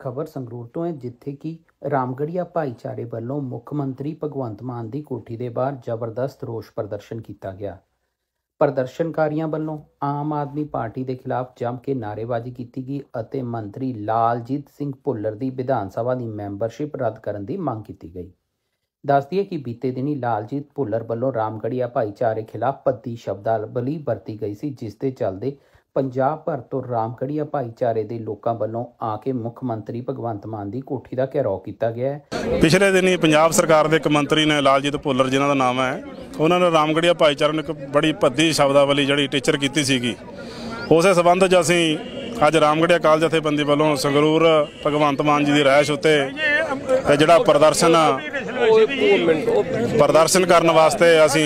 ਖਬਰ ਸੰਗਰੂਰ ਤੋਂ ਹੈ, ਜਿੱਥੇ ਕਿ ਰਾਮਗੜੀਆ ਭਾਈਚਾਰੇ ਵੱਲੋਂ ਮੁੱਖ ਮੰਤਰੀ ਭਗਵੰਤ ਮਾਨ ਦੀ ਕੋਠੀ ਦੇ ਬਾਹਰ ਜ਼ਬਰਦਸਤ ਰੋਸ ਪ੍ਰਦਰਸ਼ਨ ਕੀਤਾ ਗਿਆ। ਪ੍ਰਦਰਸ਼ਨਕਾਰੀਆਂ ਵੱਲੋਂ ਆਮ ਆਦਮੀ ਪਾਰਟੀ ਦੇ ਖਿਲਾਫ ਜੰਮ ਕੇ ਨਾਅਰੇਬਾਜ਼ੀ ਕੀਤੀ ਗਈ ਅਤੇ ਮੰਤਰੀ ਲਾਲਜੀਤ ਸਿੰਘ ਭੁੱਲਰ ਦੀ ਵਿਧਾਨ ਸਭਾ ਦੀ ਮੈਂਬਰਸ਼ਿਪ ਰੱਦ ਕਰਨ ਦੀ ਮੰਗ ਕੀਤੀ ਗਈ। ਦੱਸਦੀ ਹੈ ਕਿ ਬੀਤੇ ਦਿਨੀ ਲਾਲਜੀਤ ਭੁੱਲਰ ਵੱਲੋਂ ਰਾਮਗੜੀਆ ਭਾਈਚਾਰੇ ਖਿਲਾਫ ਪੱਤੀ ਸ਼ਬਦਾਵਲੀ ਵਰਤੀ ਗਈ ਸੀ, ਜਿਸ ਦੇ ਚੱਲਦੇ ਪੰਜਾਬ ਭਰ ਤੋਂ ਰਾਮਗੜੀਆ ਭਾਈਚਾਰੇ ਦੇ ਲੋਕਾਂ ਵੱਲੋਂ ਆ ਕੇ ਮੁੱਖ ਮੰਤਰੀ ਭਗਵੰਤ ਮਾਨ ਦੀ ਕੋਠੀ ਦਾ ਘਿਰਾਓ ਕੀਤਾ ਗਿਆ ਹੈ। ਪਿਛਲੇ ਦਿਨੀ ਪੰਜਾਬ ਸਰਕਾਰ ਦੇ ਇੱਕ ਮੰਤਰੀ ਨੇ ਲਾਲਜੀਤ ਭੁੱਲਰ ਜਿਨ੍ਹਾਂ ਦਾ ਨਾਮ ਹੈ ਉਹਨਾਂ ਨੇ ਰਾਮਗੜੀਆ ਭਾਈਚਾਰੇ ਨੂੰ ਇੱਕ ਬੜੀ ਭੱਦੀ ਸ਼ਬਦਾਵਲੀ ਜਿਹੜੀ ਟੀਚਰ ਕੀਤੀ ਸੀਗੀ। ਉਸੇ ਸਬੰਧ 'ਚ ਅਸੀਂ ਅੱਜ ਰਾਮਗੜੀਆ ਕਾਲ ਜਥੇਬੰਦੀ ਵੱਲੋਂ ਸੰਗਰੂਰ ਭਗਵੰਤ ਮਾਨ ਜੀ ਦੀ ਰਾਇਸ਼ ਉੱਤੇ ਜਿਹੜਾ ਪ੍ਰਦਰਸ਼ਨ ਪ੍ਰਦਰਸ਼ਨ ਕਰਨ ਵਾਸਤੇ ਅਸੀਂ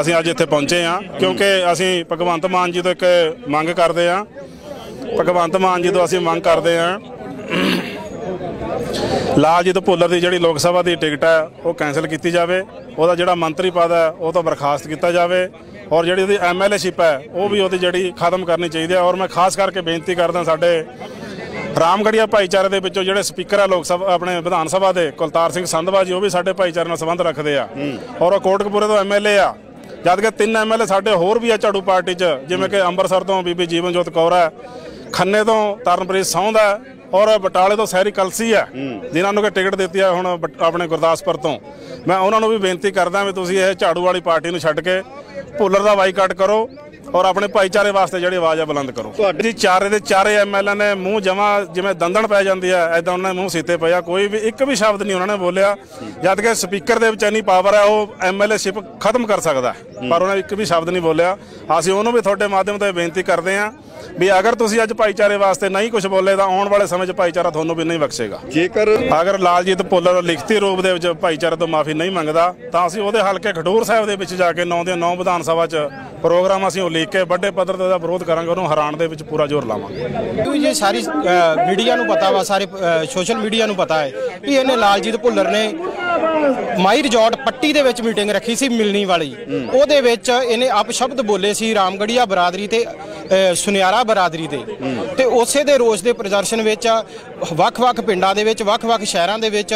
ਅਸੀਂ ਅੱਜ ਇੱਥੇ ਪਹੁੰਚੇ ਹਾਂ, ਕਿਉਂਕਿ ਅਸੀਂ ਭਗਵੰਤ ਮਾਨ ਜੀ ਤੋਂ ਇੱਕ ਮੰਗ ਕਰਦੇ ਹਾਂ। ਭਗਵੰਤ ਮਾਨ ਜੀ ਤੋਂ ਅਸੀਂ ਮੰਗ ਕਰਦੇ ਹਾਂ। ਲਾਲਜੀਤ ਭੁੱਲਰ ਦੀ ਜਿਹੜੀ ਲੋਕ ਸਭਾ ਦੀ ਟਿਕਟ ਹੈ, ਉਹ ਕੈਨਸਲ ਕੀਤੀ ਜਾਵੇ। ਉਹਦਾ ਜਿਹੜਾ ਮੰਤਰੀ ਪਦ ਹੈ, ਉਹ ਤੋਂ ਬਰਖਾਸਤ ਕੀਤਾ ਜਾਵੇ। ਔਰ ਜਿਹੜੀ ਉਹਦੀ ਐਮਐਲਏਸ਼ਿਪ ਹੈ, ਉਹ ਵੀ ਉਹਦੀ ਜਿਹੜੀ ਖਤਮ ਕਰਨੀ ਚਾਹੀਦੀ ਹੈ। ਔਰ ਮੈਂ ਖਾਸ ਕਰਕੇ ਬੇਨਤੀ ਕਰਦਾ ਸਾਡੇ ਰਾਮਗੜੀਆ ਭਾਈਚਾਰੇ ਦੇ ਵਿੱਚੋਂ ਜਿਹੜੇ ਸਪੀਕਰ ਆ ਲੋਕ ਸਭਾ ਆਪਣੇ ਵਿਧਾਨ ਸਭਾ ਦੇ ਕੁਲਤਾਰ ਸਿੰਘ ਸੰਧਵਾ ਜੀ ਉਹ ਵੀ ਸਾਡੇ ਭਾਈਚਾਰੇ ਨਾਲ ਸੰਬੰਧ ਰੱਖਦੇ ਆ। ਔਰ ਉਹ ਕੋਟਕਪੂਰੇ ਤੋਂ ਐਮਐਲਏ ਆ। ਜਦ ਕਿ ਤਿੰਨ ਐਮਐਲਏ ਸਾਡੇ ਹੋਰ ਵੀ ਆ ਝਾੜੂ ਪਾਰਟੀ 'ਚ ਜਿਵੇਂ ਕਿ ਅੰਮ੍ਰਿਤਸਰ ਤੋਂ ਬੀਬੀ ਜੀਵਨਜੋਤ ਕੌਰ ਹੈ ਖੰਨੇ ਤੋਂ ਤਰਨਪ੍ਰੀਤ ਸੌਂਦ ਹੈ ਔਰ ਬਟਾਲੇ ਤੋਂ ਸਹਿਰੀ ਕਲਸੀ ਹੈ ਜਿਨ੍ਹਾਂ ਨੂੰ ਕਿ ਟਿਕਟ ਦਿੱਤੀ ਹੈ ਹੁਣ ਆਪਣੇ ਗੁਰਦਾਸਪੁਰ ਤੋਂ। ਮੈਂ ਉਹਨਾਂ ਨੂੰ ਵੀ ਬੇਨਤੀ ਕਰਦਾ ਵੀ ਤੁਸੀਂ ਇਹ ਝਾੜੂ ਵਾਲੀ ਪਾਰਟੀ ਨੂੰ ਛੱਡ ਕੇ ਭੁੱਲਰ ਦਾ ਬਾਈਕਾਟ ਕਰੋ ਔਰ ਆਪਣੇ ਭਾਈਚਾਰੇ ਵਾਸਤੇ ਜਿਹੜੀ ਆਵਾਜ਼ ਆ ਬੁਲੰਦ ਕਰੋ ਜੀ ਚਾਰੇ ਦੇ ਚਾਰੇ ਐਮਐਲਏ ਨੇ ਮੂੰਹ ਜਮਾ ਜਿਵੇਂ ਦੰਦਣ ਪੈ ਜਾਂਦੀ ਆ ਐਦਾਂ ਉਹਨਾਂ ਦੇ ਮੂੰਹ ਸੀਤੇ ਪਿਆ ਕੋਈ ਵੀ ਇੱਕ ਵੀ ਸ਼ਬਦ ਨਹੀਂ ਉਹਨਾਂ ਨੇ ਬੋਲਿਆ ਜਦ ਕਿ ਸਪੀਕਰ ਦੇ ਵਿੱਚ ਇੰਨੀ ਪਾਵਰ ਹੈ ਉਹ ਐਮਐਲਏਸ਼ਿਪ ਖਤਮ ਕਰ ਸਕਦਾ ਹੈ। ਪਰ ਉਹਨੇ ਇੱਕ ਵੀ ਸ਼ਬਦ ਨਹੀਂ ਬੋਲਿਆ। ਅਸੀਂ ਉਹਨੂੰ ਵੀ ਤੁਹਾਡੇ ਮਾਧਿਅਮ ਤੋਂ ਇਹ ਬੇਨਤੀ ਕਰਦੇ ਹਾਂ ਵੀ ਅਗਰ ਤੁਸੀਂ ਅੱਜ ਭਾਈਚਾਰੇ ਵਾਸਤੇ ਨਹੀਂ ਕੁਝ ਬੋਲੇ ਤਾਂ ਆਉਣ ਵਾਲੇ ਸਮੇਂ 'ਚ ਭਾਈਚਾਰਾ ਤੁਹਾਨੂੰ ਵੀ ਨਹੀਂ ਬਖਸ਼ੇਗਾ। ਜੇਕਰ ਅਗਰ ਲਾਲਜੀਤ ਭੁੱਲਰ ਲਿਖਤੀ ਰੂਪ ਦੇ ਵਿੱਚ ਭਾਈਚਾਰੇ ਤੋਂ ਮਾਫੀ ਨਹੀਂ ਮੰਗਦਾ ਤਾਂ ਅਸੀਂ ਉਹਦੇ ਹਲਕੇ ਖਡੂਰ ਸਾਹਿਬ ਦੇ ਵਿੱਚ ਜਾ ਕੇ 9 ਦੇ 9 ਵਿਧਾਨ ਸਭਾ 'ਚ ਪ੍ਰੋਗਰਾਮ ਅਸੀਂ ਉਹ ਲਿਖ ਕੇ ਵੱਡੇ ਪੱਧਰ ਤੇ ਉਹਦਾ ਵਿਰੋਧ ਕਰਾਂਗੇ ਉਹਨੂੰ ਹਰਾਉਣ ਦੇ ਵਿੱਚ ਪੂਰਾ ਜ਼ੋਰ ਲਾਵਾਂਗੇ। ਕਿਉਂਕਿ ਜੇ ਸਾਰੀ ਮੀਡੀਆ ਨੂੰ ਪਤਾ ਵਾ ਸਾਰੇ ਸੋਸ਼ਲ ਮੀਡੀਆ ਨੂੰ ਪਤਾ ਹੈ ਵੀ ਇਹਨੇ ਲਾਲਜੀਤ ਭੁੱਲਰ ਨੇ ਮਾਈ ਰਿਜ਼ੋਰਟ ਪੱਟੀ ਦੇ ਵਿੱਚ ਮੀਟਿੰਗ ਰੱਖੀ ਸੀ ਮਿਲਣੀ ਵਾਲੀ। ਉਹਦੇ ਵਿੱਚ ਇਹਨੇ ਆਪ ਸ਼ਬਦ ਬੋਲੇ ਸੀ ਰਾਮਗੜੀਆ ਬਰਾਦਰੀ ਤੇ ਅ, ਸੁਨਿਆਰਾ ਬਰਾਦਰੀ ਤੇ ਤੇ ਉਸੇ ਦੇ ਰੋਸ ਦੇ ਪ੍ਰਦਰਸ਼ਨ ਵਿੱਚ ਵੱਖ-ਵੱਖ ਪਿੰਡਾਂ ਦੇ ਵਿੱਚ ਵੱਖ-ਵੱਖ ਸ਼ਹਿਰਾਂ ਦੇ ਵਿੱਚ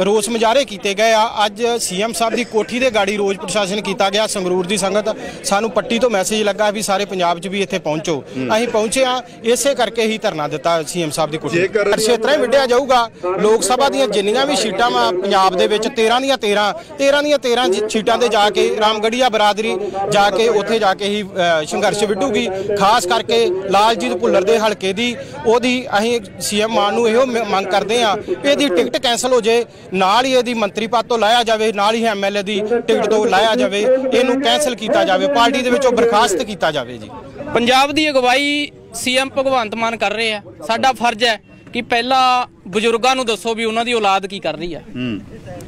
ਰੋਸ ਮੁਜ਼ਾਹਰੇ ਕੀਤੇ ਗਏ ਆ। ਅੱਜ ਸੀਐਮ ਸਾਹਿਬ ਦੀ ਕੋਠੀ ਦੇ ਗਾੜੀ ਰੋਜ਼ ਪ੍ਰਸ਼ਾਸਨ ਕੀਤਾ ਗਿਆ ਸੰਗਰੂਰ ਦੀ ਸੰਗਤ। ਸਾਨੂੰ ਪੱਟੀ ਤੋਂ ਮੈਸੇਜ ਲੱਗਾ ਵੀ ਸਾਰੇ ਪੰਜਾਬ 'ਚ ਵੀ ਇੱਥੇ ਪਹੁੰਚੋ। ਅਸੀਂ ਪਹੁੰਚੇ ਆ ਇਸੇ ਕਰਕੇ ਹੀ ਧਰਨਾ ਦਿੱਤਾ ਸੀਐਮ ਸਾਹਿਬ ਦੀ ਕੋਠੀ। ਖੇਤਰਾਂ ਹੀ ਵਿੱਢਿਆ ਜਾਊਗਾ। ਲੋਕ ਸਭਾ ਦੀਆਂ ਜਿੰਨੀਆਂ ਵੀ ਸੀਟਾਂ ਪੰਜਾਬ ਦੇ ਵਿੱਚ 13 ਦੀਆਂ 13 13 ਦੀਆਂ 13 ਜੀ- ਸੀਟਾਂ ਤੇ ਜਾ ਕੇ ਰਾਮਗੜੀਆ ਬਰਾਦਰੀ ਜਾ ਕੇ ਉੱਥੇ ਜਾ ਕੇ ਹੀ ਸੰਘਰਸ਼ ਵਿੱਢੂਗੀ। ਖਾਸ ਕਰਕੇ ਲਾਲਜੀਤ ਭੁੱਲਰ ਦੇ ਹਲਕੇ ਦੀ। ਉਹਦੀ ਅਸੀਂ ਸੀਐਮ ਮਾਨ ਨੂੰ ਇਹੋ ਮੰਗ ਕਰਦੇ ਆ ਇਹਦੀ ਟਿਕਟ ਕੈਨਸਲ ਹੋ ਜੇ। ਨਾਲ ਹੀ ਇਹਦੀ ਮੰਤਰੀ ਪਦ ਤੋਂ ਲਾਇਆ ਜਾਵੇ ਨਾਲ ਹੀ ਐਮਐਲਏ ਦੀ ਟਿਕਟ ਤੋਂ ਲਾਇਆ ਜਾਵੇ ਇਹਨੂੰ ਕੈਨਸਲ ਕੀਤਾ ਜਾਵੇ ਪਾਰਟੀ ਦੇ ਵਿੱਚੋਂ ਬਰਖਾਸਤ ਕੀਤਾ ਜਾਵੇ ਜੀ। ਪੰਜਾਬ ਦੀ ਅਗਵਾਈ ਸੀਐਮ ਭਗਵੰਤ ਮਾਨ ਕਰ ਰਹੇ ਆ। ਸਾਡਾ ਫਰਜ਼ ਹੈ ਕਿ ਪਹਿਲਾਂ ਬਜ਼ੁਰਗਾਂ ਨੂੰ ਦੱਸੋ ਵੀ ਉਹਨਾਂ ਦੀ ਔਲਾਦ ਕੀ ਕਰ ਰਹੀ ਹੈ।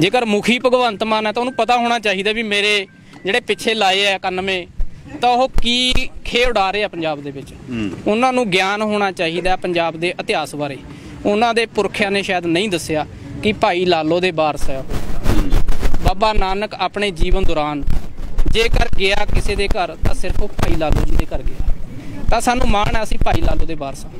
ਜੇਕਰ ਮੁਖੀ ਭਗਵੰਤ ਮਾਨ ਹੈ ਤਾਂ ਉਹਨੂੰ ਪਤਾ ਹੋਣਾ ਚਾਹੀਦਾ ਵੀ ਮੇਰੇ ਜਿਹੜੇ ਪਿੱਛੇ ਲਾਏ ਆ 91 ਤਾਂ ਉਹ ਕੀ ਖੇ ਉਡਾ ਰਹੇ ਆ ਪੰਜਾਬ ਦੇ ਵਿੱਚ। ਉਹਨਾਂ ਨੂੰ ਗਿਆਨ ਹੋਣਾ ਚਾਹੀਦਾ ਪੰਜਾਬ ਦੇ ਇਤਿਹਾਸ ਬਾਰੇ। ਉਹਨਾਂ ਦੇ ਪੁਰਖਿਆਂ ਨੇ ਸ਼ਾਇਦ ਨਹੀਂ ਦੱਸਿਆ। ਕਿ ਭਾਈ ਲਾਲੋ ਦੇ ਵਾਰਸ ਹੈ ਬਾਬਾ ਨਾਨਕ ਆਪਣੇ ਜੀਵਨ ਦੌਰਾਨ ਜੇਕਰ ਗਿਆ ਕਿਸੇ ਦੇ ਘਰ ਤਾਂ ਸਿਰਫ ਉਹ ਭਾਈ ਲਾਲੋ ਜੀ ਦੇ ਘਰ ਗਿਆ। ਤਾਂ ਸਾਨੂੰ ਮਾਣ ਆ ਅਸੀਂ ਭਾਈ ਲਾਲੋ ਦੇ ਵਾਰਸ ਹਾਂ।